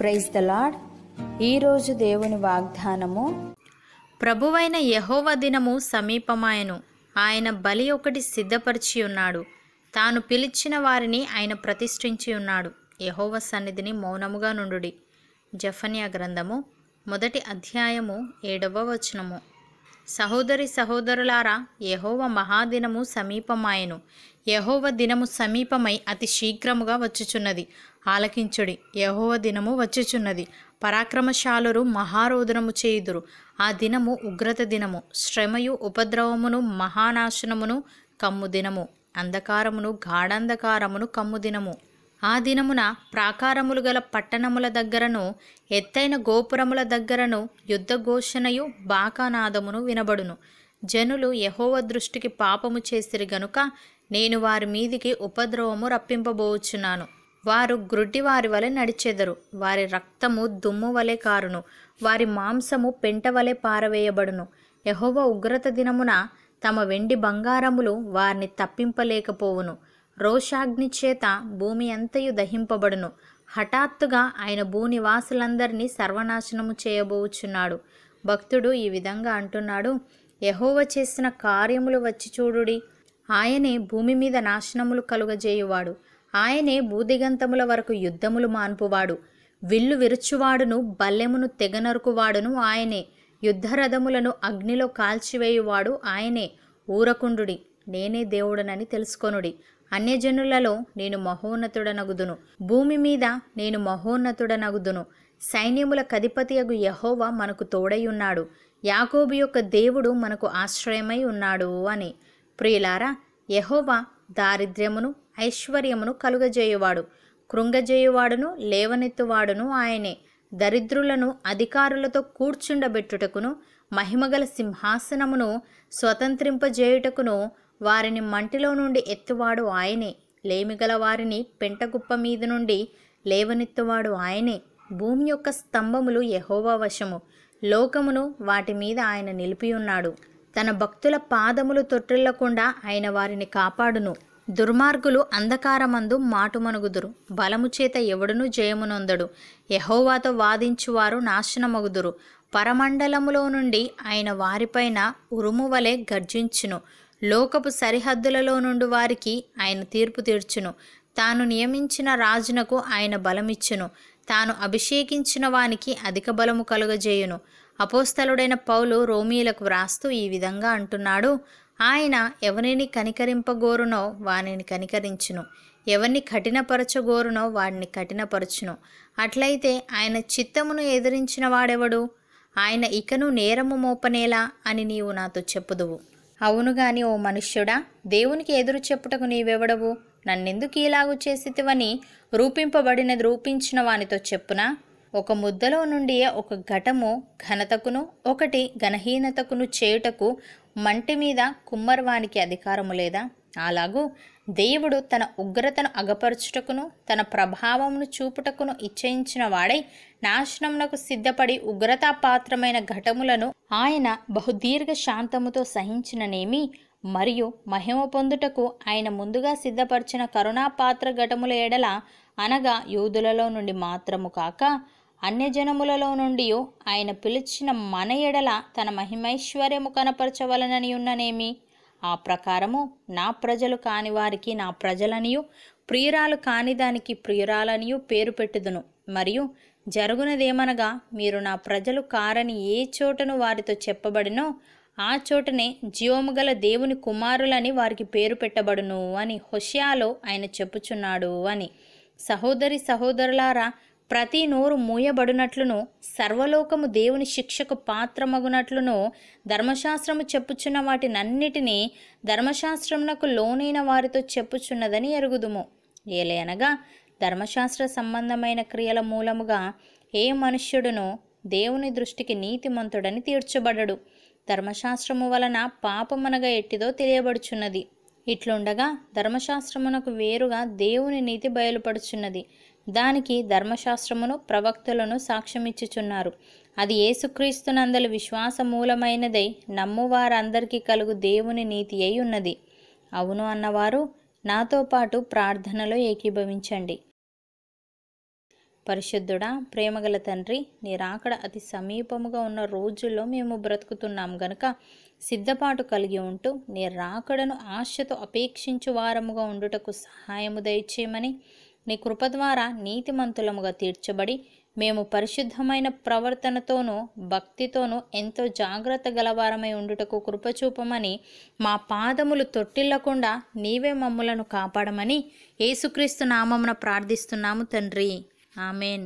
Praise the lord ఈరోజు దేవుని వాగ్దానము ప్రభువైన యహోవ దినము సమీపమాయను. ఆయన బలి ఒకటి సిద్ధపరిచి ఉన్నాడు. తాను పిలిచిన వారిని ఆయన ప్రతిష్ఠించి ఉన్నాడు. యహోవ సన్నిధిని మౌనముగా నుండుడి. జఫన్యా గ్రంథము మొదటి అధ్యాయము ఏడవ వచనము. సహోదరి సహోదరులారా యహోవ మహాదినము సమీపమాయెను. యహోవ దినము సమీపమై అతి శీఘ్రముగా వచ్చుచున్నది. ఆలకించుడి. యహోవ దినము వచ్చుచున్నది. పరాక్రమశాలురు మహారోదనము చేయుదురు. ఆ దినము ఉగ్రత దినము. శ్రమయు ఉపద్రవమును మహానాశనమును కమ్ము దినము అంధకారమును గాఢంధకారమును కమ్ము దినము ఆ దినమున ప్రాకారములు గల పట్టణముల దగ్గరను ఎత్తైన గోపురముల దగ్గరను యుద్ధఘోషణయు బాకానాదమును వినబడును. జనులు యహోవ దృష్టికి పాపము చేసిరి గనుక నేను వారి మీదికి ఉపద్రవము రప్పింపబోచున్నాను. వారు గ్రుడ్డి వారి వలె నడిచెదరు. వారి రక్తము దుమ్ము వలె కారును. వారి మాంసము పెంట వలె పారవేయబడును. యహోవ ఉగ్రత దినమున తమ వెండి బంగారములు వారిని తప్పింపలేకపోవును. రోషాగ్ని చేత భూమి అంతయు దహింపబడును? హఠాత్తుగా ఆయన భూనివాసులందరినీ సర్వనాశనము చేయబోచున్నాడు. భక్తుడు ఈ విధంగా అంటున్నాడు యహోవ చేసిన కార్యములు వచ్చి చూడుడి. ఆయనే భూమి మీద నాశనములు కలుగజేయువాడు. ఆయనే భూదిగంతముల వరకు యుద్ధములు మాన్పువాడు. విల్లు విరుచువాడును బల్లెమును తెగనరుకువాడును ఆయనే. యుద్ధరథములను అగ్నిలో కాల్చివేయువాడు ఆయనే. ఊరకుండుడి నేనే దేవుడనని తెలుసుకొనుడి. అన్యజనులలో నేను మహోన్నతుడనగుదును. భూమి మీద నేను మహోన్నతుడనగుదును. సైన్యముల కధిపతియగు యహోవా మనకు తోడై ఉన్నాడు యాకోబు యొక్క దేవుడు మనకు ఆశ్రయమై ఉన్నాడు అని. ప్రియులారా యహోవా దారిద్ర్యమును ఐశ్వర్యమును కలుగజేయువాడు. కృంగజేయువాడును లేవనెత్తువాడును ఆయనే. దరిద్రులను అధికారులతో కూర్చుండబెట్టుటకును మహిమగల సింహాసనమును స్వతంత్రింపజేయుటకును వారిని మంటిలో నుండి ఎత్తువాడు ఆయనే. లేమిగల వారిని పెంటగుప్ప మీద నుండి లేవనెత్తువాడు ఆయనే. భూమి యొక్క స్తంభములు యహోవా వశము. లోకమును వాటి మీద ఆయన నిలిపియున్నాడు తన భక్తుల పాదములు తొట్టిల్లకుండా ఆయన వారిని కాపాడును. దుర్మార్గులు అంధకారమందు మాటుమనుగుదురు. బలము చేత ఎవడును జయమునొందడు. యహోవాతో వాదించువారు నాశనమగుదురు. పరమండలములో నుండి ఆయన వారిపైన ఉరుము వలె గర్జించును. లోకపు సరిహద్దులలో నుండి వారికి ఆయన తీర్పు తీర్చును. తాను నియమించిన రాజునకు ఆయన బలమిచ్చును. తాను అభిషేకించిన వానికి అధిక బలము కలుగజేయును. అపోస్తలుడైన పౌలు రోమీలకు వ్రాస్తూ ఈ విధంగా అంటున్నాడు ఆయన ఎవరిని కనికరింపగోరునో వానిని కనికరించును. ఎవరిని కఠినపరచగోరునో వాడిని కఠినపరచును. అట్లయితే ఆయన చిత్తమును ఎదిరించిన వాడెవడు? ఆయన ఇకను నేరము మోపనేలా అని నీవు నాతో చెప్పుదువు. అవును గాని ఓ మనుష్యుడా దేవునికి ఎదురు చెప్పుటకు నీవెవడవు? నన్నెందుకు ఇలాగు చేసితివని రూపింపబడినది రూపించిన వానితో చెప్పునా? ఒక ముద్దలో నుండి ఒక ఘటము ఘనతకును ఒకటి ఘనహీనతకును చేయుటకు మంటి మీద కుమ్మరవానికి అధికారము లేదా? అలాగూ దేవుడు తన ఉగ్రతను అగపరుచుటకును తన ప్రభావమును చూపుటకును ఇచ్చయించిన వాడై నాశనమునకు సిద్ధపడి ఉగ్రతాపాత్రమైన ఘటములను ఆయన బహుదీర్ఘ శాంతముతో సహించిననేమి మరియు మహిమ పొందుటకు ఆయన ముందుగా సిద్ధపరిచిన కరుణాపాత్ర ఘటముల ఎడల అనగా యూదులలో నుండి మాత్రము కాక అన్యజనములలో నుండి ఆయన పిలిచిన మన ఎడల తన మహిమైశ్వర్యము కనపరచవలనని ఉన్ననేమి ఆ ప్రకారము నా ప్రజలు కాని వారికి నా ప్రజలనియు ప్రియురాలు కాని దానికి ప్రియురాలనియు పేరు పెట్టుదును. మరియు జరుగునదేమనగా మీరు నా ప్రజలు కారని ఏ చోటను వారితో చెప్పబడినో ఆ చోటనే జీవము గల దేవుని కుమారులని వారికి పేరు పెట్టబడును అని హొషియాలో ఆయన చెప్పుచున్నాడు అని. సహోదరి సహోదరులారా ప్రతి నోరు మూయబడినట్లును సర్వలోకము దేవుని శిక్షకు పాత్రమగునట్లును ధర్మశాస్త్రము చెప్పుచున్న వాటినన్నిటినీ ధర్మశాస్త్రమునకు లోనైన వారితో చెప్పుచున్నదని ఎరుగుదుము. ఏలయనగా ధర్మశాస్త్ర సంబంధమైన క్రియల మూలముగా ఏ మనుష్యుడును దేవుని దృష్టికి నీతిమంతుడని తీర్చబడడు. ధర్మశాస్త్రము వలన పాపమనగా ఎట్టిదో తెలియబడుచున్నది. ఇట్లుండగా ధర్మశాస్త్రమునకు వేరుగా దేవుని నీతి బయలుపడుచున్నది. దానికి ధర్మశాస్త్రమును ప్రవక్తలను సాక్ష్యమిచ్చుచున్నారు. అది యేసుక్రీస్తునందలి విశ్వాస మూలమైనదై నమ్మువారందరికీ కలుగు దేవుని నీతి అయి ఉన్నది. అవును అన్నవారు నాతో పాటు ప్రార్థనలో ఏకీభవించండి. పరిశుద్ధుడా ప్రేమగల తండ్రి నీ రాకడ అతి సమీపముగా ఉన్న రోజుల్లో మేము బ్రతుకుతున్నాం గనుక సిద్ధపాటు కలిగి ఉంటూ నీ రాకడను ఆశతో అపేక్షించు వారముగా ఉండుటకు సహాయము దయచేయమని నీ కృప ద్వారా నీతిమంతులముగా తీర్చబడి మేము పరిశుద్ధమైన ప్రవర్తనతోనూ భక్తితోనూ ఎంతో జాగ్రత్త గలవారమై ఉండుటకు కృపచూపమని మా పాదములు తొట్టిల్లకుండా నీవే మమ్ములను కాపాడమని యేసుక్రీస్తు నామమున ప్రార్థిస్తున్నాము తండ్రి. ఆమెన్